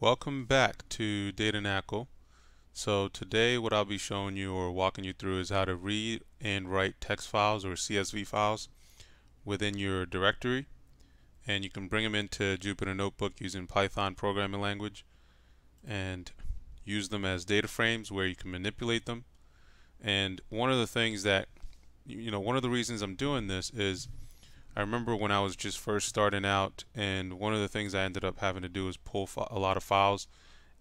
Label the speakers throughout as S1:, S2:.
S1: Welcome back to Datanacle. So today what I'll be showing you or walking you through is how to read and write text files or CSV files within your directory and you can bring them into Jupyter Notebook using Python programming language and use them as data frames where you can manipulate them and one of the things that you know one of the reasons I'm doing this is I remember when I was just first starting out, and one of the things I ended up having to do was pull a lot of files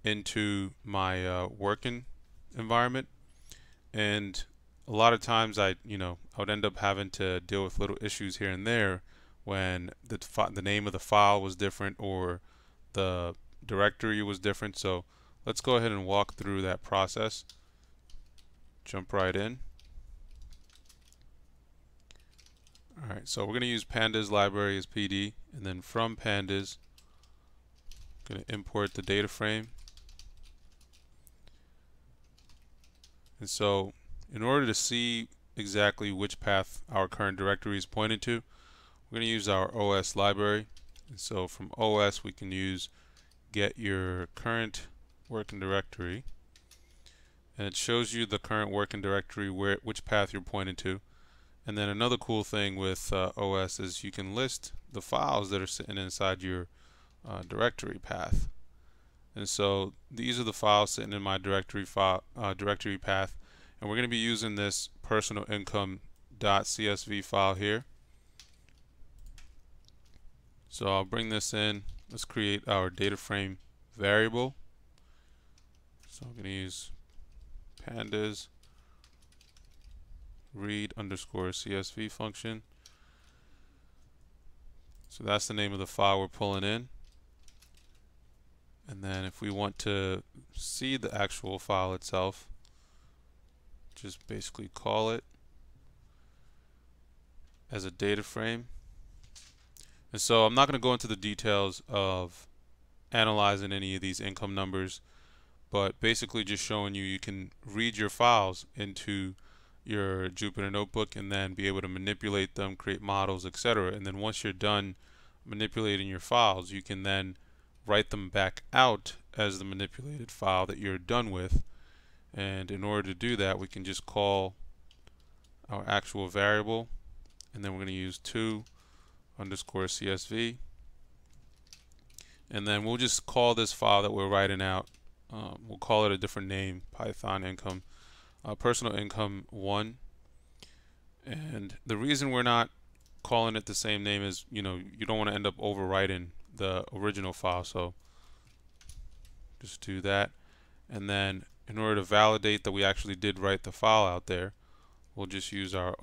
S1: into my uh, working environment, and a lot of times I, you know, I would end up having to deal with little issues here and there when the the name of the file was different or the directory was different. So let's go ahead and walk through that process. Jump right in. Alright, so we're going to use pandas library as PD, and then from pandas, I'm going to import the data frame. And so, in order to see exactly which path our current directory is pointed to, we're going to use our OS library. And so from OS, we can use get your current working directory. And it shows you the current working directory, where which path you're pointed to. And then another cool thing with uh, OS is you can list the files that are sitting inside your uh, directory path. And so these are the files sitting in my directory file uh, directory path, and we're going to be using this personal income .csv file here. So I'll bring this in. Let's create our data frame variable. So I'm going to use pandas read underscore CSV function. So that's the name of the file we're pulling in. And then if we want to see the actual file itself, just basically call it as a data frame. And so I'm not going to go into the details of analyzing any of these income numbers, but basically just showing you you can read your files into your Jupyter Notebook and then be able to manipulate them, create models, etc. And then once you're done manipulating your files, you can then write them back out as the manipulated file that you're done with. And in order to do that, we can just call our actual variable, and then we're going to use to underscore CSV. And then we'll just call this file that we're writing out, um, we'll call it a different name, Python income uh, personal income 1 and the reason we're not calling it the same name is you know you don't want to end up overwriting the original file so just do that. And then in order to validate that we actually did write the file out there we'll just use our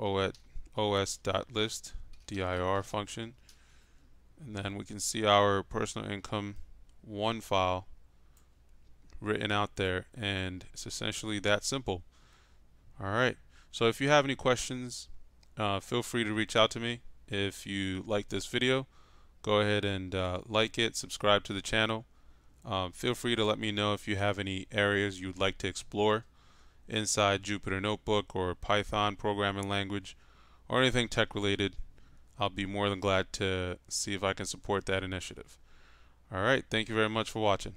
S1: os.list dir function. And then we can see our personal income one file written out there and it's essentially that simple all right. So if you have any questions, uh, feel free to reach out to me. If you like this video, go ahead and uh, like it, subscribe to the channel. Um, feel free to let me know if you have any areas you'd like to explore inside Jupyter Notebook or Python programming language or anything tech related. I'll be more than glad to see if I can support that initiative. All right. Thank you very much for watching.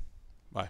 S1: Bye.